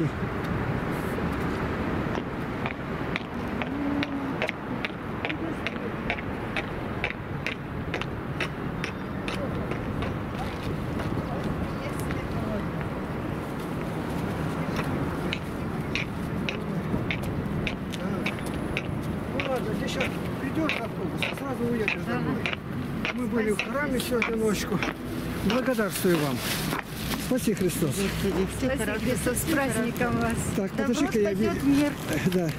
Здравствуйте. Ну а сразу уедешь домой. Мы были в храме сегодня ночку. Благодарствую вам. Спаси Христос. Спасибо, Христос, с праздником вас. Так, подожди-ка, я. Да.